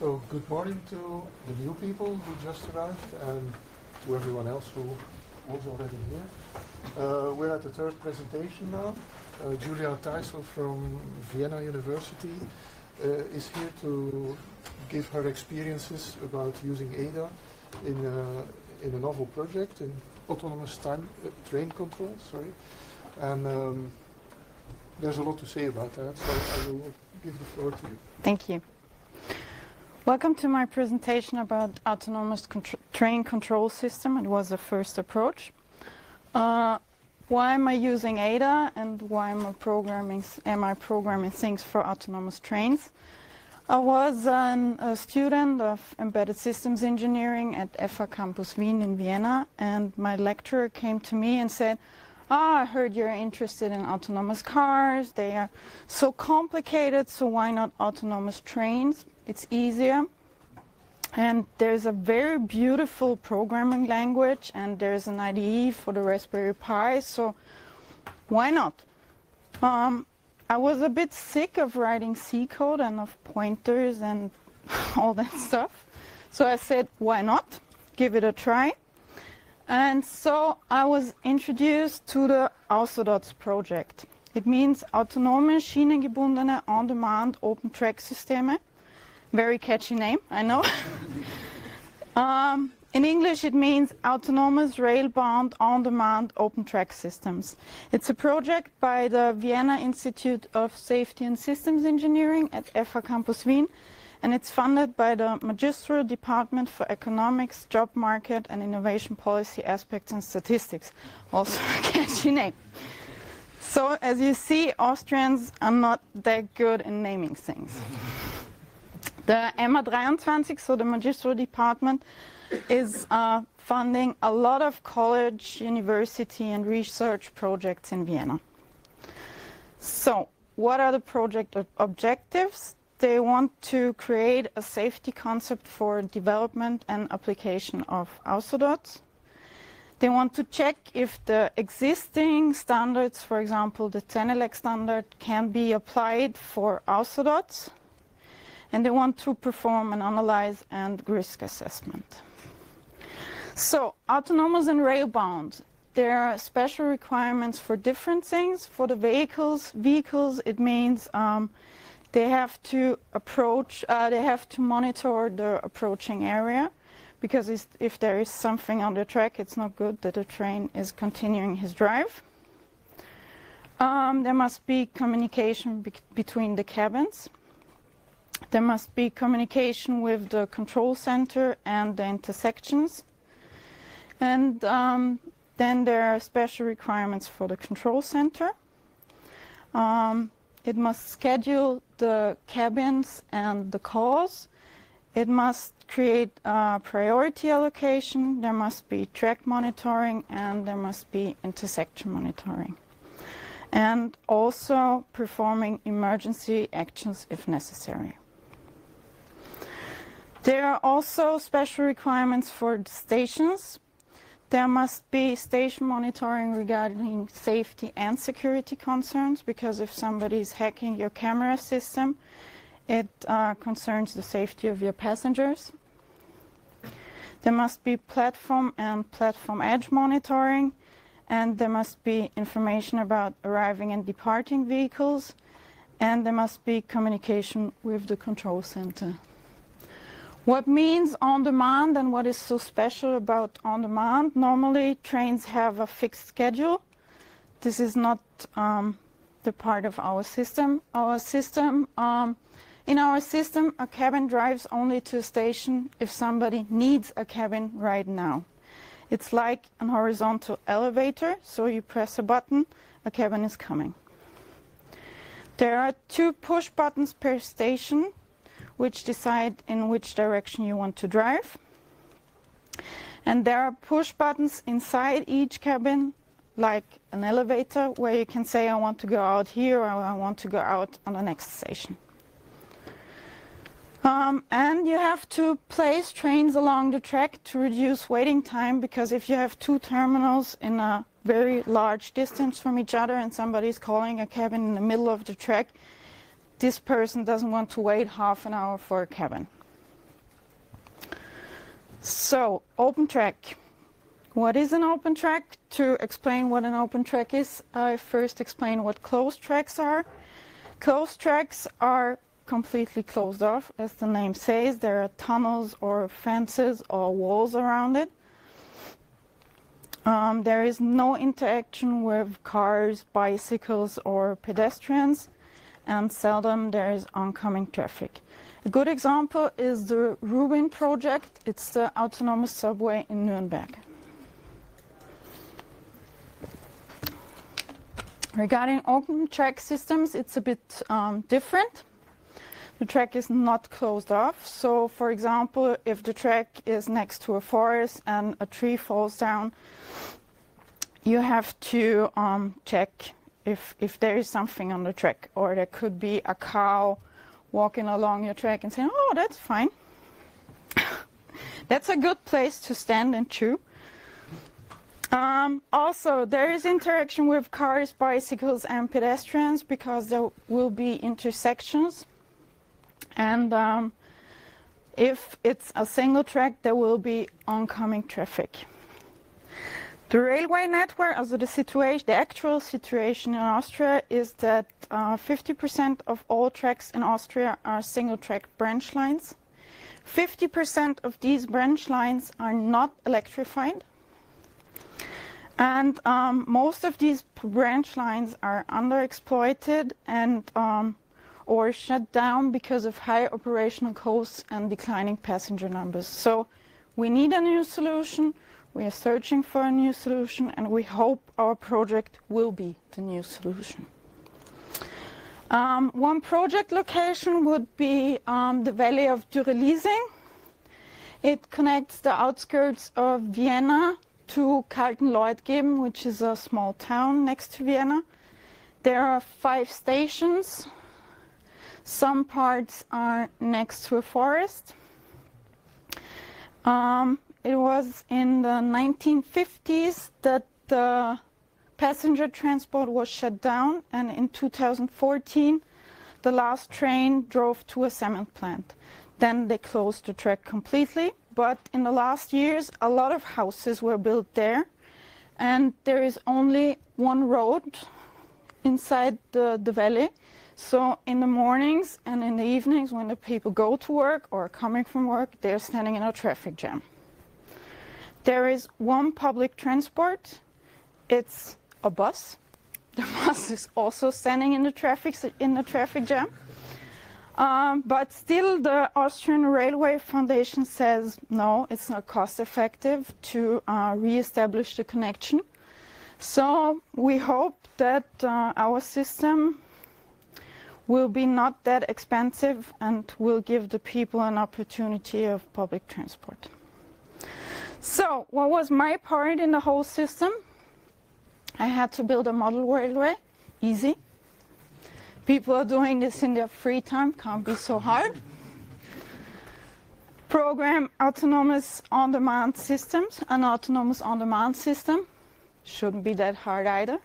So good morning to the new people who just arrived and to everyone else who was already here. Uh, we're at the third presentation now. Uh, Julia Theissel from Vienna University uh, is here to give her experiences about using ADA in a, in a novel project in autonomous time uh, train control. Sorry, and um, there's a lot to say about that. So I will give the floor to you. Thank you. Welcome to my presentation about autonomous contr train control system. It was the first approach. Uh, why am I using ADA and why am I programming, am I programming things for autonomous trains? I was an, a student of embedded systems engineering at FH Campus Wien in Vienna and my lecturer came to me and said, oh, I heard you're interested in autonomous cars. They are so complicated, so why not autonomous trains? It's easier. And there's a very beautiful programming language and there's an IDE for the Raspberry Pi, so why not? Um, I was a bit sick of writing C code and of pointers and all that stuff. So I said, why not? Give it a try. And so I was introduced to the AutoDOTS project. It means autonome schienengebundene on-demand open track Systeme. Very catchy name, I know. um, in English, it means autonomous rail-bound on-demand open track systems. It's a project by the Vienna Institute of Safety and Systems Engineering at FH Campus Wien and it's funded by the Magisterial Department for Economics, Job Market and Innovation Policy Aspects and Statistics. Also a catchy name. So as you see, Austrians are not that good in naming things. the MA23, so the Magisterial Department, is uh, funding a lot of college, university and research projects in Vienna. So what are the project objectives? they want to create a safety concept for development and application of AutoDOTS. They want to check if the existing standards, for example, the CENELEC standard, can be applied for AutoDOTS. And they want to perform an analyze and risk assessment. So, autonomous and rail-bound. There are special requirements for different things. For the vehicles, vehicles, it means um, they have to approach, uh, they have to monitor the approaching area because if there is something on the track, it's not good that the train is continuing his drive. Um, there must be communication be between the cabins. There must be communication with the control center and the intersections. And um, then there are special requirements for the control center. Um, it must schedule the cabins and the calls. It must create a priority allocation. There must be track monitoring and there must be intersection monitoring. And also performing emergency actions if necessary. There are also special requirements for stations there must be station monitoring regarding safety and security concerns because if somebody is hacking your camera system, it uh, concerns the safety of your passengers. There must be platform and platform edge monitoring, and there must be information about arriving and departing vehicles, and there must be communication with the control center. What means on demand and what is so special about on demand? Normally, trains have a fixed schedule. This is not um, the part of our system. Our system, um, in our system, a cabin drives only to a station if somebody needs a cabin right now. It's like an horizontal elevator, so you press a button, a cabin is coming. There are two push buttons per station which decide in which direction you want to drive. And there are push buttons inside each cabin, like an elevator, where you can say, I want to go out here or I want to go out on the next station. Um, and you have to place trains along the track to reduce waiting time because if you have two terminals in a very large distance from each other and somebody's calling a cabin in the middle of the track, this person doesn't want to wait half an hour for a cabin. So, open track. What is an open track? To explain what an open track is, I first explain what closed tracks are. Closed tracks are completely closed off, as the name says. There are tunnels or fences or walls around it. Um, there is no interaction with cars, bicycles, or pedestrians, and seldom there is oncoming traffic. A good example is the Rubin project. It's the autonomous subway in Nuremberg. Regarding open track systems, it's a bit um, different. The track is not closed off. So, for example, if the track is next to a forest and a tree falls down, you have to um, check if, if there is something on the track, or there could be a cow walking along your track and saying, Oh, that's fine. that's a good place to stand and chew. Um, also, there is interaction with cars, bicycles, and pedestrians because there will be intersections. And um, if it's a single track, there will be oncoming traffic. The railway network, also the situation, the actual situation in Austria is that 50% uh, of all tracks in Austria are single track branch lines. 50% of these branch lines are not electrified. And um, most of these branch lines are underexploited and um, or shut down because of high operational costs and declining passenger numbers. So we need a new solution. We are searching for a new solution, and we hope our project will be the new solution. Um, one project location would be um, the valley of Dürreliesing. It connects the outskirts of Vienna to Kaltenleutgeben, which is a small town next to Vienna. There are five stations. Some parts are next to a forest. Um, it was in the 1950s that the passenger transport was shut down, and in 2014, the last train drove to a cement plant. Then they closed the track completely but in the last years, a lot of houses were built there, and there is only one road inside the, the valley. So in the mornings and in the evenings, when the people go to work or coming from work, they're standing in a traffic jam. There is one public transport. It's a bus. The bus is also standing in the traffic in the traffic jam. Um, but still, the Austrian Railway Foundation says no, it's not cost effective to uh, re-establish the connection. So we hope that uh, our system will be not that expensive and will give the people an opportunity of public transport. So what was my part in the whole system? I had to build a model railway, easy. People are doing this in their free time, can't be so hard. Program autonomous on-demand systems, an autonomous on-demand system. Shouldn't be that hard either.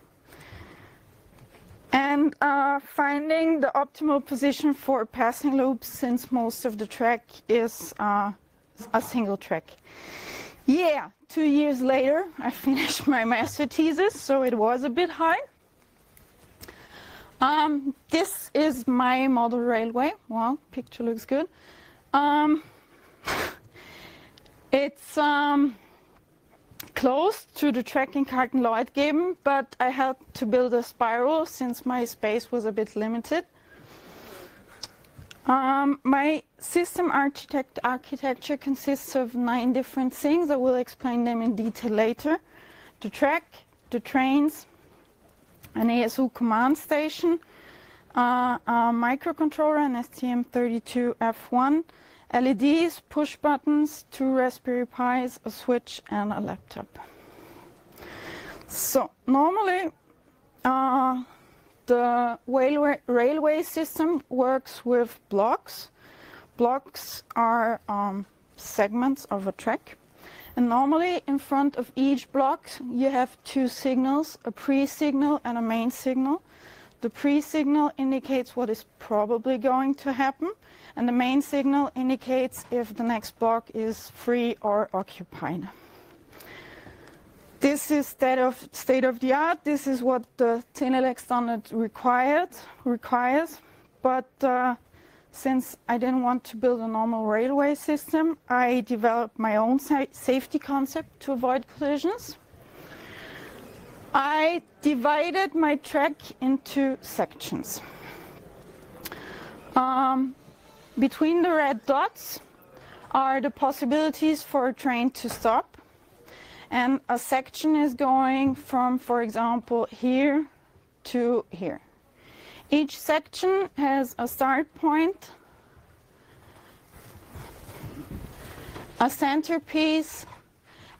And uh, finding the optimal position for passing loops since most of the track is uh, a single track. Yeah, two years later, I finished my master thesis, so it was a bit hard. Um, this is my model railway. Well, picture looks good. Um, it's um, close to the track in Kaltenleutgeben, but I had to build a spiral since my space was a bit limited. Um, my system architect architecture consists of nine different things. I will explain them in detail later. The track, the trains, an ESU command station, uh, a microcontroller, an STM32F1, LEDs, push buttons, two Raspberry Pis, a switch, and a laptop. So normally, uh, the railway, railway system works with blocks. Blocks are um, segments of a track. And normally in front of each block, you have two signals, a pre-signal and a main signal. the pre-signal indicates what is probably going to happen, and the main signal indicates if the next block is free or occupied. This is state of, state of the art. This is what the CENELEC standard required, requires. But uh, since I didn't want to build a normal railway system, I developed my own sa safety concept to avoid collisions. I divided my track into sections. Um, between the red dots are the possibilities for a train to stop. And a section is going from, for example, here to here. Each section has a start point, a centerpiece,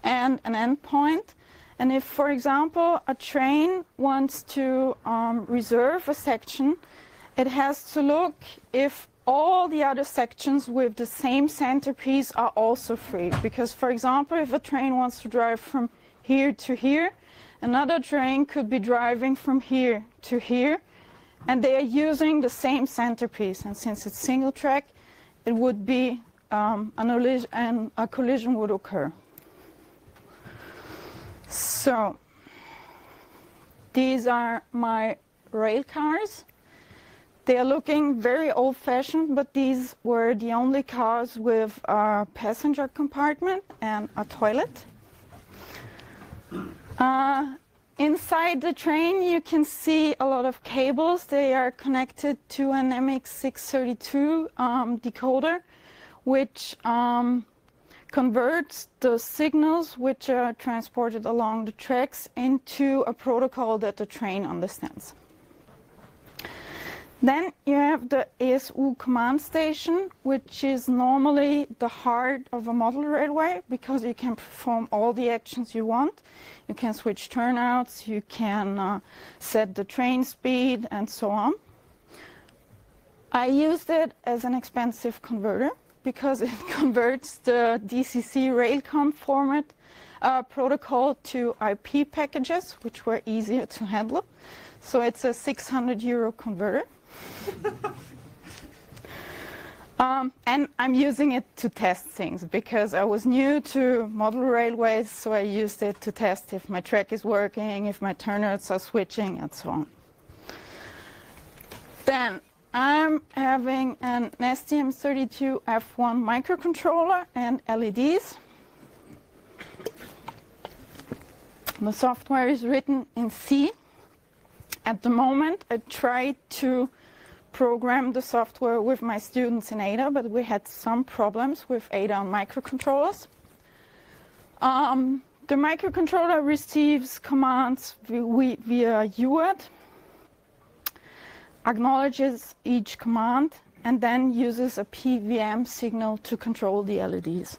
and an end point. And if, for example, a train wants to um, reserve a section, it has to look if all the other sections with the same centerpiece are also free. Because, for example, if a train wants to drive from here to here, another train could be driving from here to here, and they are using the same centerpiece. And since it's single track, it would be um, an, and a collision would occur. So these are my rail cars. They are looking very old-fashioned, but these were the only cars with a passenger compartment and a toilet. Uh, inside the train, you can see a lot of cables. They are connected to an MX632 um, decoder, which um, converts the signals which are transported along the tracks into a protocol that the train understands. Then you have the ESU command station, which is normally the heart of a model railway because you can perform all the actions you want. You can switch turnouts, you can uh, set the train speed, and so on. I used it as an expensive converter because it converts the DCC Railcom format uh, protocol to IP packages, which were easier to handle. So it's a 600 euro converter. um, and I'm using it to test things because I was new to model railways, so I used it to test if my track is working, if my turnouts are switching, and so on. Then I'm having an STM32F1 microcontroller and LEDs. The software is written in C. At the moment, I tried to program the software with my students in Ada, but we had some problems with Ada on microcontrollers. Um, the microcontroller receives commands via, UART, acknowledges each command, and then uses a PWM signal to control the LEDs.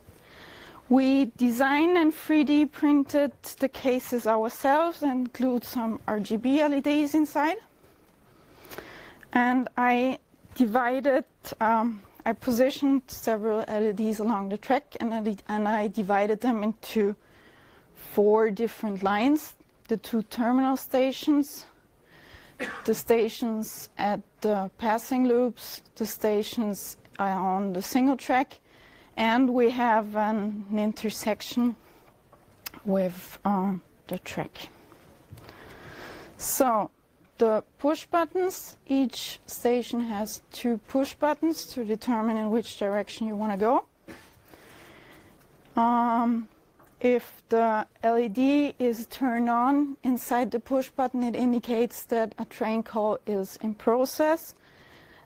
We designed and 3D printed the cases ourselves and include some RGB LEDs inside and I divided, um, I positioned several LEDs along the track and I, and I divided them into four different lines. The two terminal stations, the stations at the passing loops, the stations on the single track, and we have an, intersection with um, the track. So the push buttons. Each station has two push buttons to determine in which direction you want to go. Um, if the LED is turned on inside the push button, it indicates that a train call is in process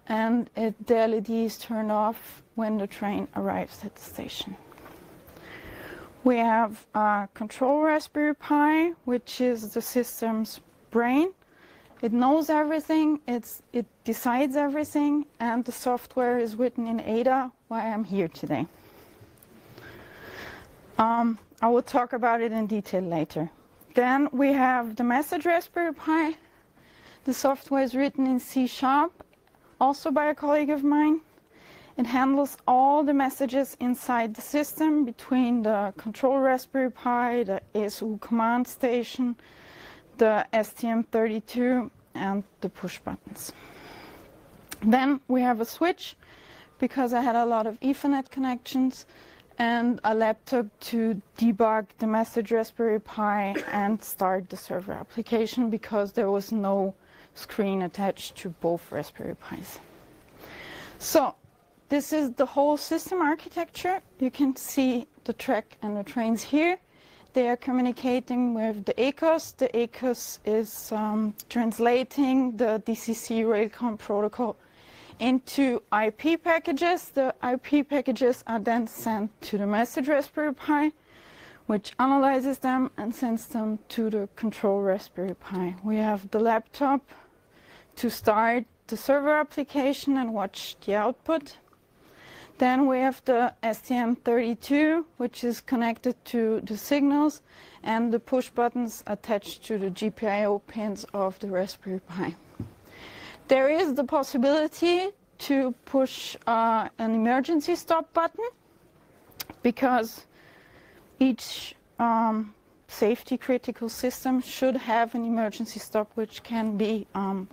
and it, the LED is turned off when the train arrives at the station. We have a control Raspberry Pi, which is the system's brain. It knows everything, it's, it decides everything, and the software is written in Ada, why I'm here today. Um, I will talk about it in detail later. Then we have the message Raspberry Pi. The software is written in C Sharp, also by a colleague of mine. It handles all the messages inside the system between the control Raspberry Pi, the ESU command station, the STM32 and the push buttons. Then we have a switch because I had a lot of Ethernet connections and a laptop to debug the message Raspberry Pi and start the server application because there was no screen attached to both Raspberry Pis. So this is the whole system architecture. You can see the track and the trains here. They are communicating with the ECoS. The ECoS is um, translating the DCC Railcom protocol into IP packages. The IP packages are then sent to the message Raspberry Pi, which analyzes them and sends them to the control Raspberry Pi. We have the laptop to start the server application and watch the output. Then we have the STM32, which is connected to the signals and the push buttons attached to the GPIO pins of the Raspberry Pi. There is the possibility to push uh, an emergency stop button because each um, safety critical system should have an emergency stop which can be um,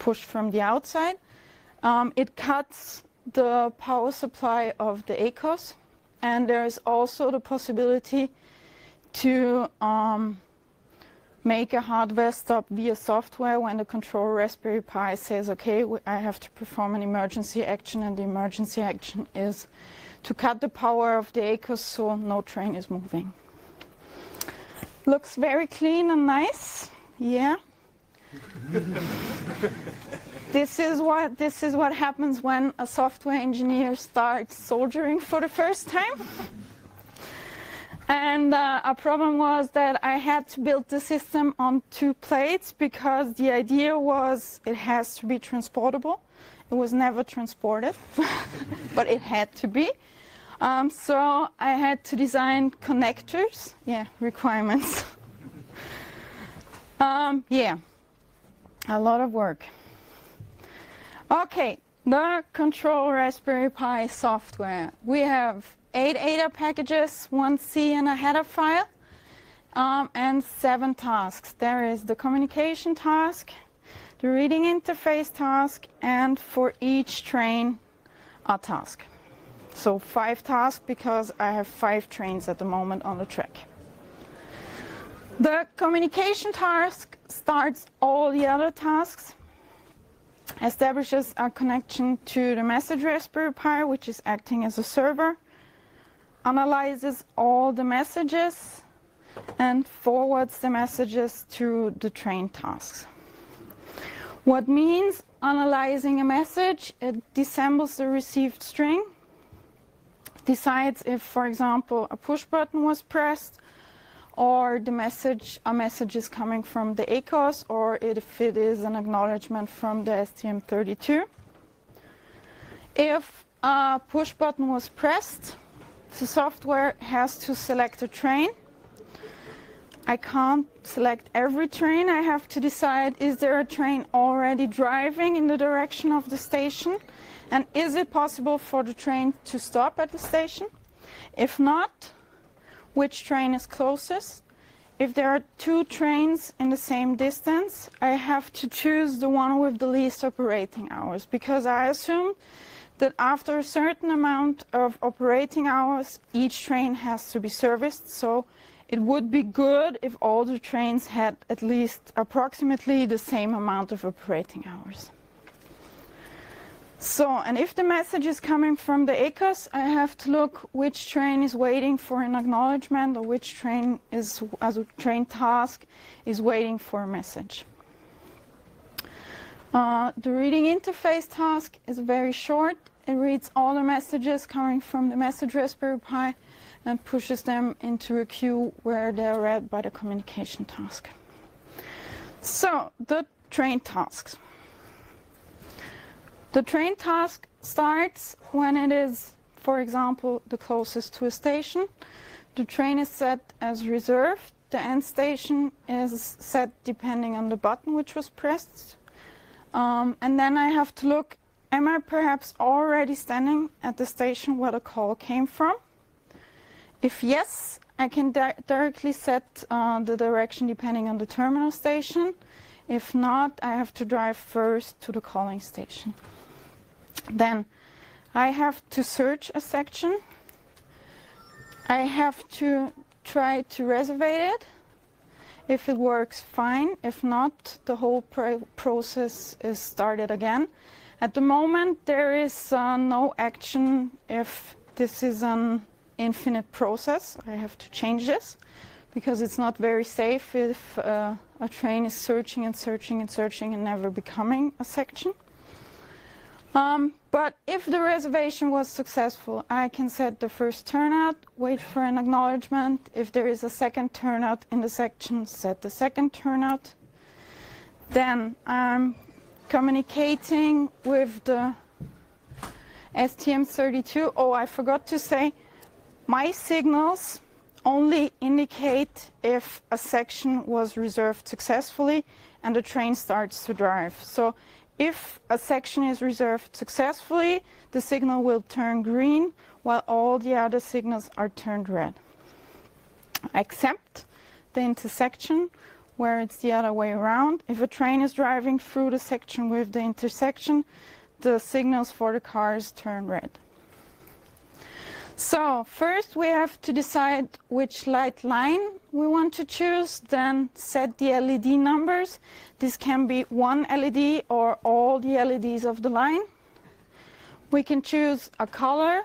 pushed from the outside. Um, it cuts the power supply of the ECoS, and there is also the possibility to um, make a hardware stop via software when the control Raspberry Pi says, okay, I have to perform an emergency action, and the emergency action is to cut the power of the ECoS so no train is moving. Looks very clean and nice, yeah. this is what this is what happens when a software engineer starts soldering for the first time. And uh, a problem was that I had to build the system on two plates because the idea was it has to be transportable. It was never transported, but it had to be. Um, so I had to design connectors. Yeah, requirements. um, yeah, a lot of work. Okay, the control Raspberry Pi software. We have eight ADA packages, one C and a header file, um, and seven tasks. There is the communication task, the reading interface task, and for each train, a task. So five tasks because I have five trains at the moment on the track. The communication task starts all the other tasks establishes a connection to the message Raspberry Pi, which is acting as a server, analyzes all the messages, and forwards the messages to the train tasks. What means analyzing a message? It dissembles the received string, decides if, for example, a push button was pressed, or the message, a message is coming from the ECoS, or if it is an acknowledgement from the STM32. If a push button was pressed, the software has to select a train. I can't select every train. I have to decide, is there a train already driving in the direction of the station? And is it possible for the train to stop at the station? If not, which train is closest. If there are two trains in the same distance, I have to choose the one with the least operating hours because I assume that after a certain amount of operating hours, each train has to be serviced. So it would be good if all the trains had at least approximately the same amount of operating hours. So, and if the message is coming from the ECoS, I have to look which train is waiting for an acknowledgement or which train is, as a train task, is waiting for a message. Uh, the reading interface task is very short. It reads all the messages coming from the message Raspberry Pi and pushes them into a queue where they're read by the communication task. So, the train tasks. The train task starts when it is, for example, the closest to a station. The train is set as reserved. The end station is set depending on the button which was pressed. Um, and then I have to look, am I perhaps already standing at the station where the call came from? If yes, I can di directly set uh, the direction depending on the terminal station. If not, I have to drive first to the calling station. Then I have to search a section. I have to try to reserve it. If it works, fine. If not, the whole pro process is started again. At the moment, there is uh, no action if this is an infinite process. I have to change this because it's not very safe if uh, a train is searching and searching and searching and never becoming a section. Um, but if the reservation was successful, I can set the first turnout, wait for an acknowledgement. If there is a second turnout in the section, set the second turnout. Then I'm communicating with the STM32. Oh, I forgot to say, my signals only indicate if a section was reserved successfully and the train starts to drive. So if a section is reserved successfully, the signal will turn green while all the other signals are turned red. Except the intersection where it's the other way around. If a train is driving through the section with the intersection, the signals for the cars turn red. So first we have to decide which light line we want to choose, then set the LED numbers. This can be one LED or all the LEDs of the line. We can choose a color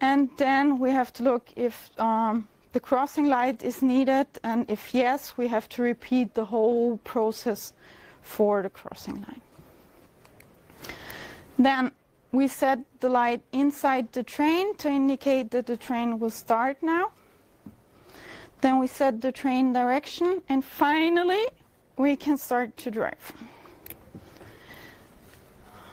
and then we have to look if um, the crossing light is needed and if yes, we have to repeat the whole process for the crossing line. Then we set the light inside the train to indicate that the train will start now. Then we set the train direction and finally we can start to drive.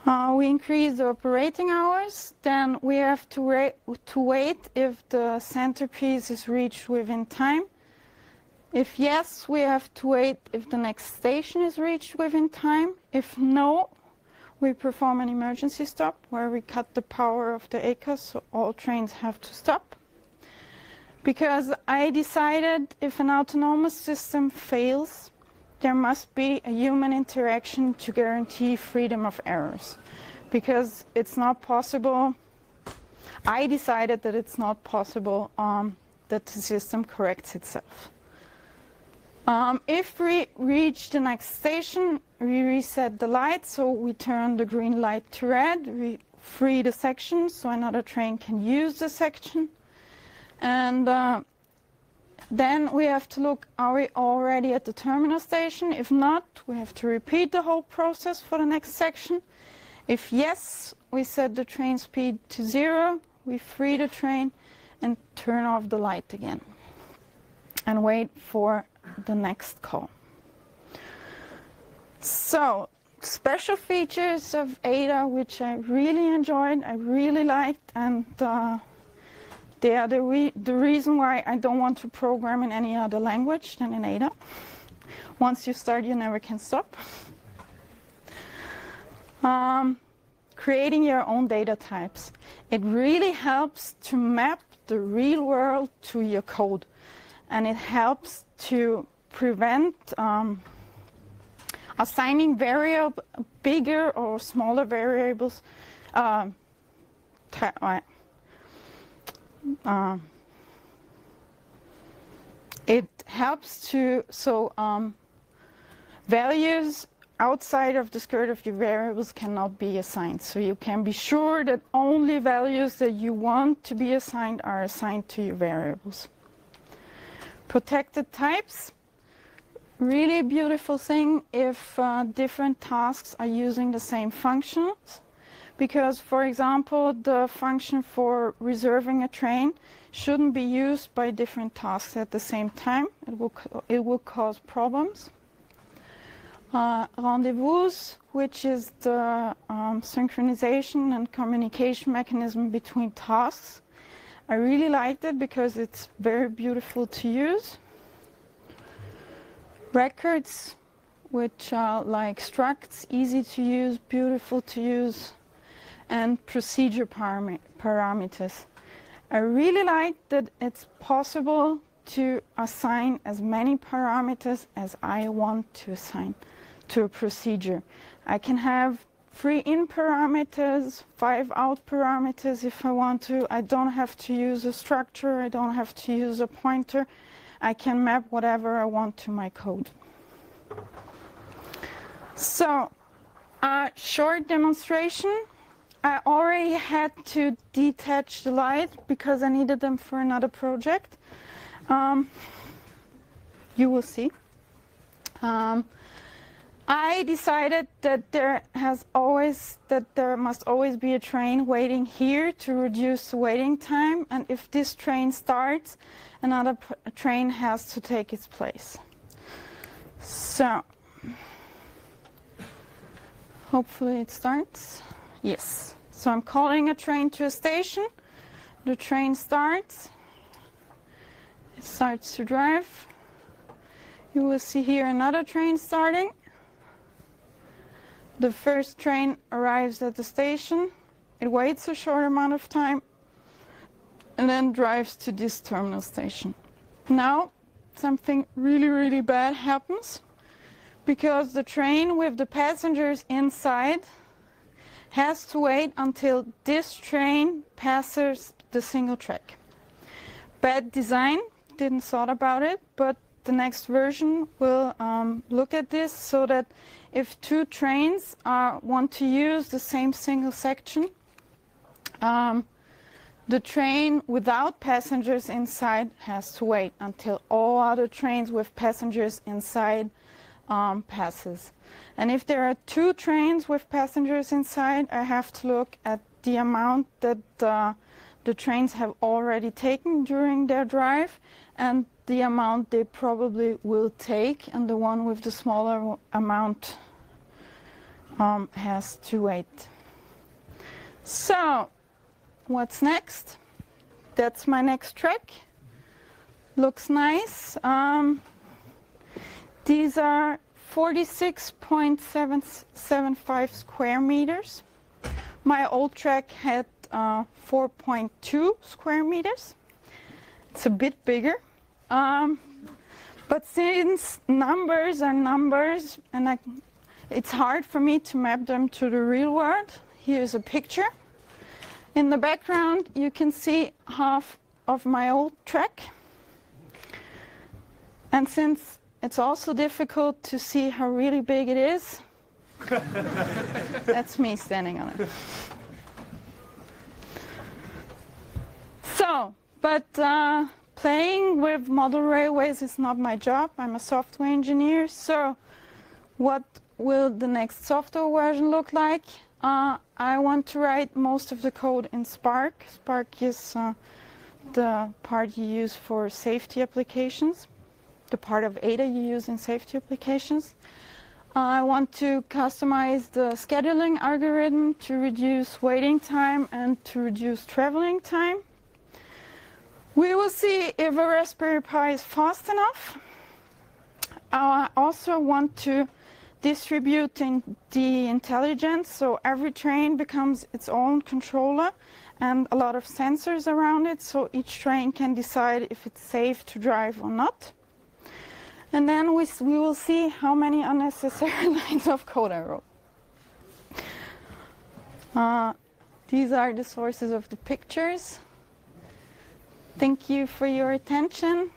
Uh, we increase the operating hours, then we have to, to wait if the centerpiece is reached within time. If yes, we have to wait if the next station is reached within time. If no, we perform an emergency stop where we cut the power of the ECoS, so all trains have to stop. Because I decided if an autonomous system fails, there must be a human interaction to guarantee freedom of errors. Because it's not possible, I decided that it's not possible um, that the system corrects itself. Um, if we reach the next station, we reset the light, so we turn the green light to red, we free the section so another train can use the section. And uh, then we have to look, are we already at the terminal station? If not, we have to repeat the whole process for the next section. If yes, we set the train speed to zero, we free the train and turn off the light again and wait for the next call. So, special features of Ada, which I really enjoyed, I really liked, and uh, they are the, re the reason why I don't want to program in any other language than in Ada. Once you start, you never can stop. Um, creating your own data types. It really helps to map the real world to your code. And it helps to prevent um, assigning variable, bigger or smaller variables uh, um, it helps to, so um, values outside of the skirt of your variables cannot be assigned. So you can be sure that only values that you want to be assigned are assigned to your variables. Protected types, really beautiful thing if uh, different tasks are using the same functions because, for example, the function for reserving a train shouldn't be used by different tasks at the same time. It will, it will cause problems. Uh, rendezvous, which is the um, synchronization and communication mechanism between tasks. I really liked it because it's very beautiful to use. Records, which are like structs, easy to use, beautiful to use and procedure param parameters. I really like that it's possible to assign as many parameters as I want to assign. to a procedure. I can have three in parameters, five out parameters if I want to. I don't have to use a structure, I don't have to use a pointer. I can map whatever I want to my code. So, a short demonstration. I already had to detach the light because I needed them for another project. Um, you will see. Um, I decided that there has always that there must always be a train waiting here to reduce waiting time, and if this train starts, another train has to take its place. So, hopefully it starts. Yes. So I'm calling a train to a station. The train starts. It starts to drive. You will see here another train starting. The first train arrives at the station. It waits a short amount of time and then drives to this terminal station. Now, something really, really bad happens because the train with the passengers inside has to wait until this train passes the single track. Bad design, didn't thought about it, but the next version will um, look at this so that if two trains uh, want to use the same single section, um, the train without passengers inside has to wait until all other trains with passengers inside um, passes. And if there are two trains with passengers inside, I have to look at the amount that uh, the trains have already taken during their drive and the amount they probably will take, and the one with the smaller amount um, has to wait. So, what's next? That's my next track. Looks nice. Um, these are 46.775 square meters. My old track had uh, 4.2 square meters. It's a bit bigger. Um, but since numbers are numbers, and I, it's hard for me to map them to the real world, here's a picture. In the background, you can see half of my old track. And since it's also difficult to see how really big it is, that's me standing on it. So, but uh, playing with model railways is not my job. I'm a software engineer. So, what will the next software version look like? Uh, I want to write most of the code in Spark. Spark is uh, the part you use for safety applications, the part of Ada you use in safety applications. I want to customize the scheduling algorithm to reduce waiting time and to reduce traveling time. We will see if a Raspberry Pi is fast enough. I also want to distribute in the intelligence so every train becomes its own controller and a lot of sensors around it so each train can decide if it's safe to drive or not. And then we, we will see how many unnecessary lines of code I wrote. Uh, these are the sources of the pictures. Thank you for your attention.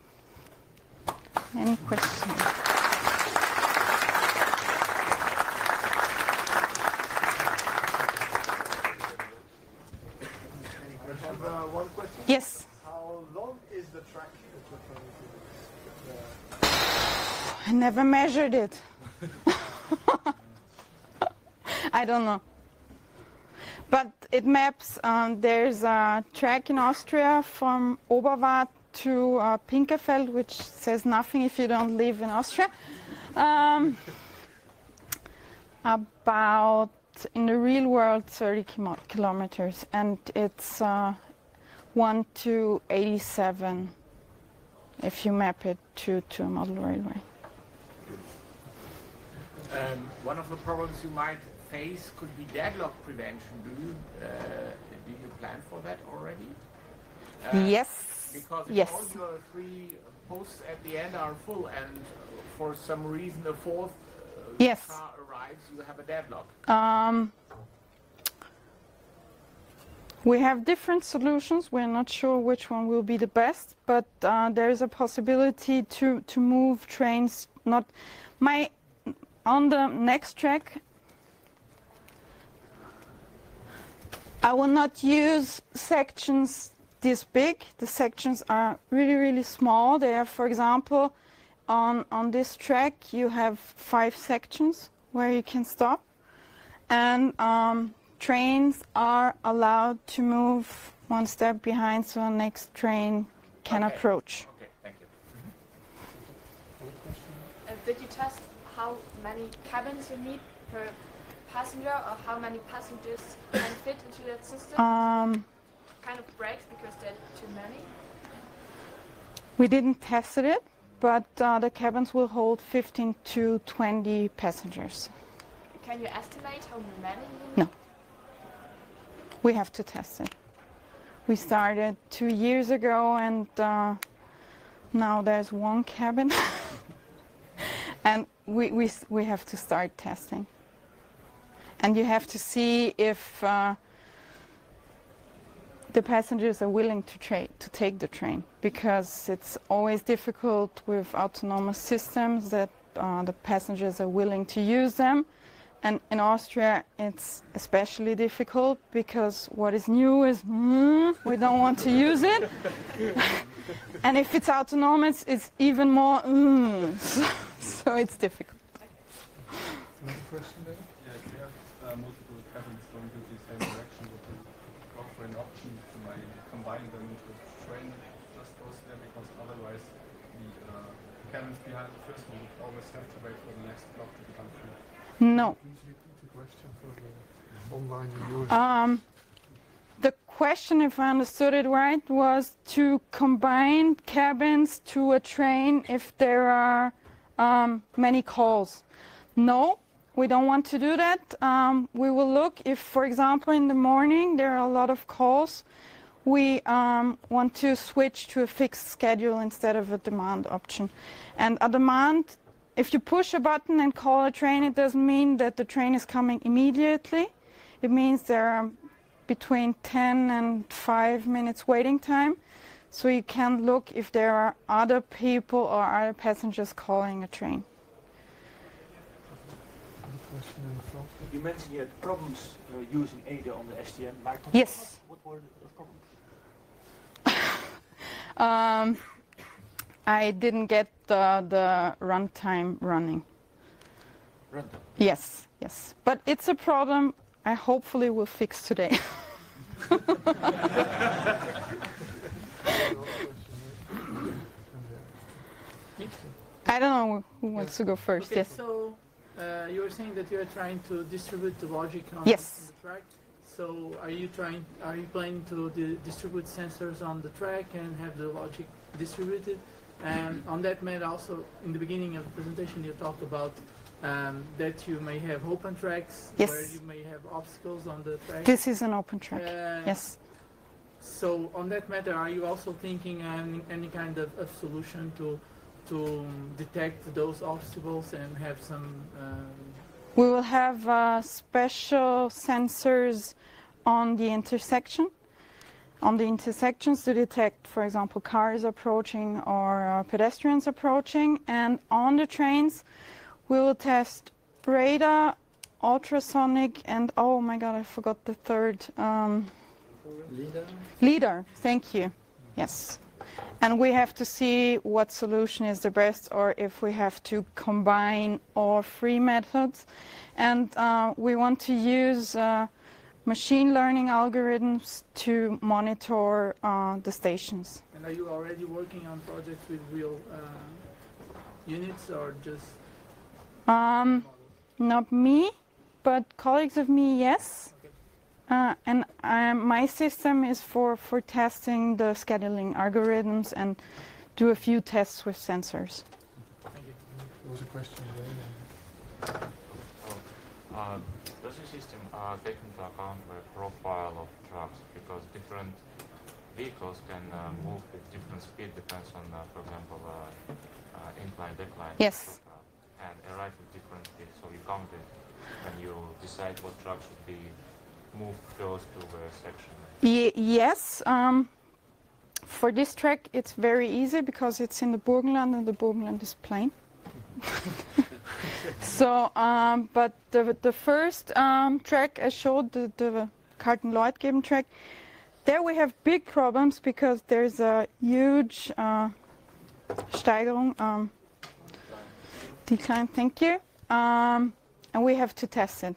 Any questions? I have uh, one question. Yes, How long is the track that you're trying to do? I never measured it. I don't know. But it maps, um, there's a track in Austria from Oberwart to uh, Pinkafeld, which says nothing if you don't live in Austria. Um, about, in the real world, 30 kilo- kilometers. And it's uh, 1 to 87 if you map it to, to a model railway. Um, one of the problems you might face could be deadlock prevention. Do you uh, do you plan for that already? Uh, yes. Because if yes. all your three posts at the end are full, and uh, for some reason the fourth uh, Yes. car arrives, you have a deadlock. Um, we have different solutions. We're not sure which one will be the best, but uh, there is a possibility to, to move trains. Not my on the next track. I will not use sections this big. The sections are really, really small. They are, for example, on, on this track, you have five sections where you can stop. And um, trains are allowed to move one step behind so the next train can Okay. approach. Okay, thank you. Other question? Uh, did you test how many cabins you need per passenger or how many passengers can fit into that system? Um, kind of breaks because there are too many. we didn't test it, but uh, the cabins will hold 15 to 20 passengers. Can you estimate how many No. We have to test it. We started two years ago, and uh, now there's one cabin, and we, we we have to start testing. And you have to see if uh, the passengers are willing to tra- to take the train, because it's always difficult with autonomous systems that uh, the passengers are willing to use them. And in Austria, it's especially difficult because what is new is mm, we don't want to use it. and if it's autonomous, it's even more mm, so, so it's difficult. Another question there? Yeah, if you have uh, multiple cabins going to the same direction, would you go for an option to maybe combine them into a train just goes there? Because otherwise, the uh, cabins behind the first one would always have to wait for the next block to become free. No. Please repeat the question for the. Um, the question, if I understood it right, was to combine cabins to a train if there are um, many calls. No, we don't want to do that. Um, we will look if, for example, in the morning there are a lot of calls. We um, want to switch to a fixed schedule instead of a demand option. And a demand, if you push a button and call a train, it doesn't mean that the train is coming immediately. It means there are between 10 and 5 minutes waiting time. So you can look if there are other people or other passengers calling a train. Other question in the front? You mentioned you had problems uh, using Ada on the STM. Yes. What were the the problems? Um, I didn't get the, the runtime running. Runtime. Yes, yes. But it's a problem I hopefully will fix today. I don't know who wants to go first. Okay, Yes. so uh, you were saying that you are trying to distribute the logic on, Yes. the track. So are you trying? Are you planning to di- distribute sensors on the track and have the logic distributed? And on that matter, also in the beginning of the presentation, you talked about um, that you may have open tracks Yes. where you may have obstacles on the track. This is an open track. Uh, Yes. So on that matter, are you also thinking any, any kind of, of solution to to detect those obstacles and have some? Um, We will have uh, special sensors on the intersection, on the intersections to detect, for example, cars approaching or uh, pedestrians approaching. And on the trains, we will test radar, ultrasonic, and oh my God, I forgot the third. Um, LIDAR, thank you. Yes. And we have to see what solution is the best or if we have to combine all three methods. And uh, we want to use uh, machine learning algorithms to monitor uh, the stations. and are you already working on projects with real uh, units or just? Um, not me, but colleagues of me, yes. Uh, and um, my system is for, for testing the scheduling algorithms and do a few tests with sensors. Thank you. There was a question there. Uh, does the system uh, take into account the profile of trucks because different vehicles can uh, move with different speed depends on, uh, for example, uh, uh, incline, decline. Yes. and arrive at different speeds. So you count it when you decide what truck should be moved close to the section. Ye- yes. Um, for this track, it's very easy because it's in the Burgenland and the Burgenland is plain. so, um, but the, the first um, track I showed, the, the Kaltenleutgeben track, there we have big problems because there's a huge uh, Steigerung, um, decline, thank you, um, and we have to test it.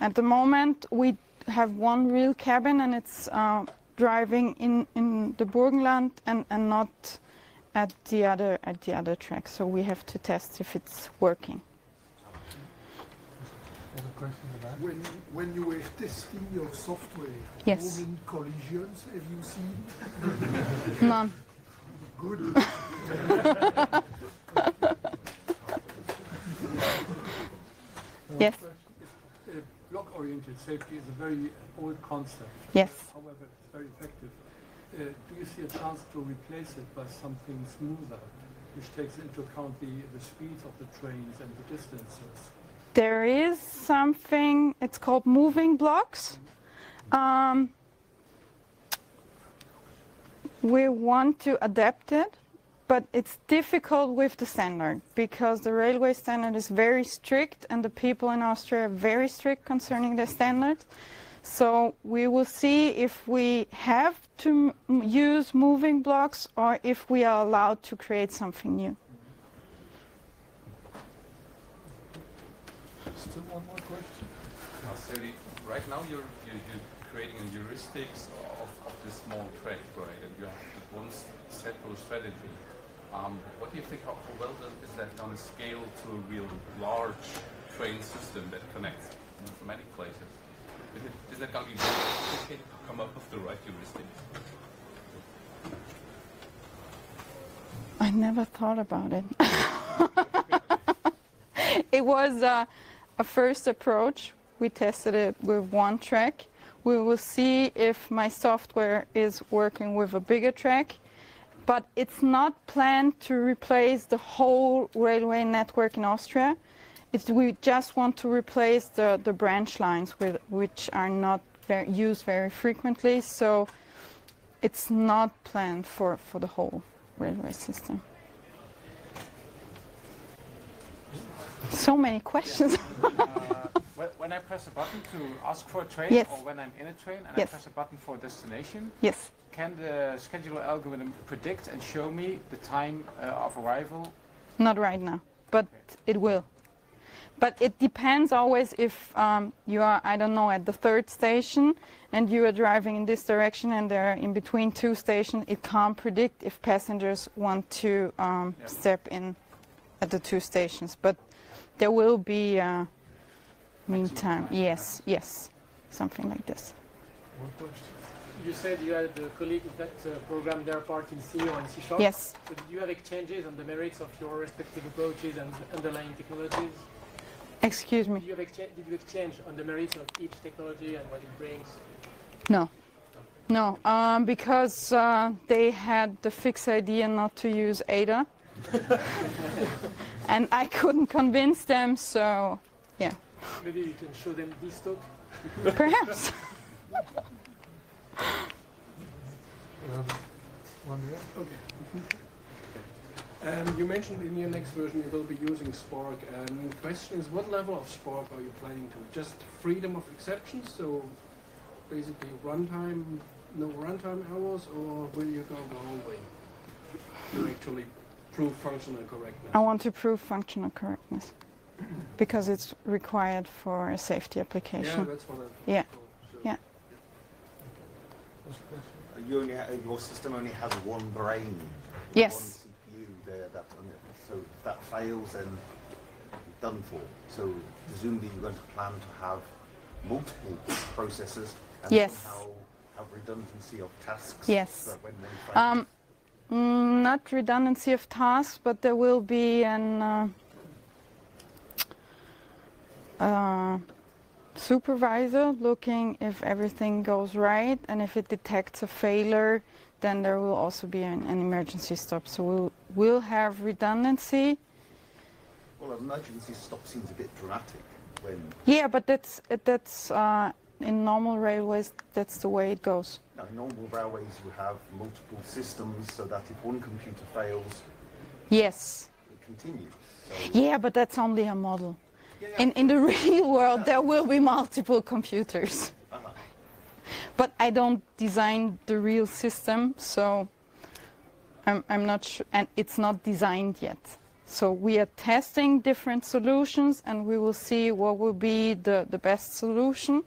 At the moment, we have one real cabin and it's uh, driving in, in the Burgenland and, and not at the other at the other track. So we have to test if it's working. There's a question in the back. When, when you were testing your software, Yes. how many collisions have you seen? None. Good. Yes. Block-oriented safety is a very old concept. Yes. However, it's very effective. Uh, do you see a chance to replace it by something smoother, which takes into account the, the speeds of the trains and the distances? There is something. It's called moving blocks. Um, we want to adapt it, but it's difficult with the standard because the railway standard is very strict, and the people in Austria are very strict concerning the standards. So we will see if we have to m- use moving blocks or if we are allowed to create something new. Still one more question? Now, Sally, right now you're, you're, you're creating a heuristics of, of this small track, right? And you have one s- set strategy. Um, what do you think, how, well is that on a scale to a real large train system that connects from many places? Is, it, is that going to be very to come up with the right heuristics? I never thought about it. it was uh, a first approach. We tested it with one track. We will see if my software is working with a bigger track. But it's not planned to replace the whole railway network in Austria. It's, we just want to replace the, the branch lines with, which are not very, used very frequently. So it's not planned for, for the whole railway system. So many questions. Uh, when- I press a button to ask for a train, Yes. or when I'm in a train and Yes. I press a button for a destination, yes. Can the scheduler algorithm predict and show me the time uh, of arrival? Not right now, but it will. But it depends always if um, you are, I don't know, at the third station and you are driving in this direction and they're in between two stations. It can't predict if passengers want to um, Yep. step in at the two stations. But there will be uh, meantime. Yes, yes, something like this. One question. You said you had a colleague that uh, programmed their part in C or in C Sharp. Yes. So did you have exchanges on the merits of your respective approaches and underlying technologies? Excuse me. Did you, did you exchange on the merits of each technology and what it brings? No. No, um, because uh, they had the fixed idea not to use Ada. and I couldn't convince them, so yeah, Maybe you can show them this talk. perhaps. Um, one? Okay. Um, you mentioned in your next version you will be using Spark. And the question is, what level of Spark are you planning to? Just freedom of exceptions, so basically runtime, no runtime errors, or will you go the whole way to actually prove functional correctness? I want to prove functional correctness because it's required for a safety yeah, application. that's what I Yeah. so- Yeah. What's the question? You only your system only has one brain. Yes. One CPU there. That so if that fails, then done for. So presumably you're going to plan to have multiple processors and Yes. somehow have redundancy of tasks. Yes. So that when one fails, Um, mm, not redundancy of tasks, but there will be an uh, uh, supervisor looking if everything goes right, and if it detects a failure, then there will also be an, an emergency stop. So we'll, we'll have redundancy. Well, an emergency stop seems a bit dramatic when Yeah, but that's that's uh, in normal railways. That's the way it goes. now, in normal railways you have multiple systems so that if one computer fails, Yes. it continues. So, Yeah, but that's only a model. In in the real world, there will be multiple computers. But I don't design the real system, so I'm, I'm not sure, and it's not designed yet. So we are testing different solutions and we will see what will be the, the best solution.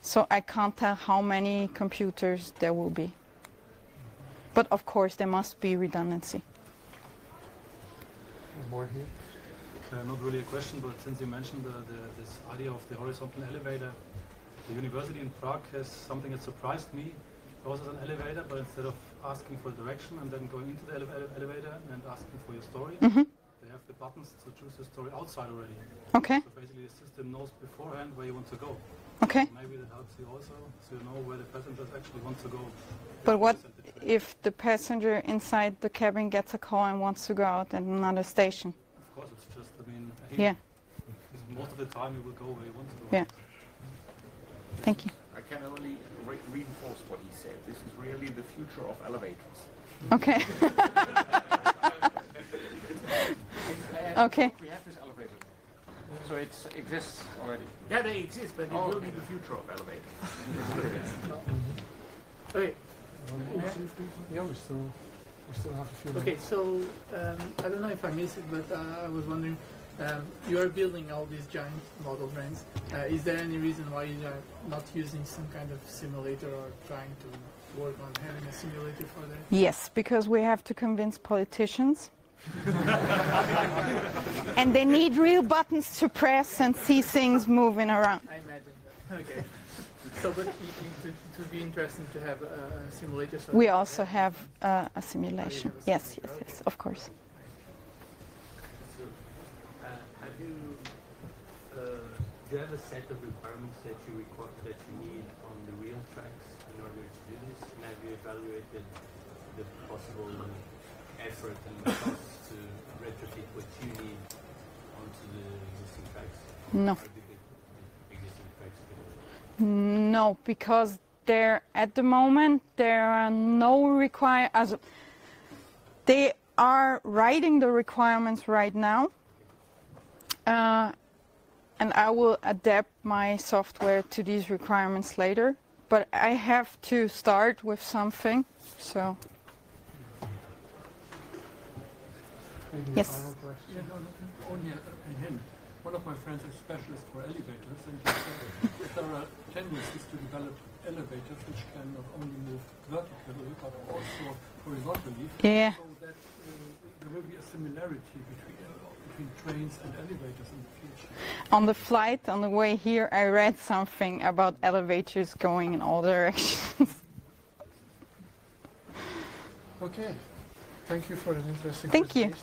So I can't tell how many computers there will be. But of course, there must be redundancy. More here. Uh, not really a question, but since you mentioned the, the, this idea of the horizontal elevator, the university in Prague has something that surprised me. It was an elevator, but instead of asking for direction and then going into the ele- ele- elevator and asking for your story, Mhm. they have the buttons to choose the story outside already. Okay. So basically the system knows beforehand where you want to go. Okay. So maybe that helps you also, so you know where the passengers actually want to go. But what if the passenger inside the cabin gets a call and wants to go out at another station? Of course, it's just, I mean, I think Yeah. most of the time you will go where you want to go. Yeah. Thank you. I can only re- reinforce what he said. This is really the future of elevators. Okay. Okay. We have this elevator. So it exists already. Yeah, they exist, but it Oh, will be the future of elevators. Okay. Yeah, we still, we still have a few Okay, so um, I don't know if I missed it, but uh, I was wondering, um, you are building all these giant model trains. Uh, is there any reason why you are not using some kind of simulator or trying to work on having a simulator for that? Yes, because we have to convince politicians. and they need real buttons to press and see things moving around. I imagine that. Okay. So, but it, it, it would be interesting to have a, a simulator. So We also have uh, a simulation. Yes, yes, yes, of course. So, you, uh, do you have a set of requirements that you require, that you need on the real tracks in order to do this? And have you evaluated the possible effort and costs to retrofit what you need onto the existing tracks? No. Or do the Existing tracks. No, because there at the moment there are no require as they are writing the requirements right now, uh, and I will adapt my software to these requirements later. But I have to start with something, so Yes. Yeah, no, no, only a, a hint. One of my friends is specialist for elevators, and he said there are tendencies to develop elevators which can not only move vertically but also horizontally. Yeah. So that uh, there will be a similarity between between trains and elevators in the future. on the flight on the way here I read something about elevators going in all directions. Okay. Thank you for an interesting Thank you.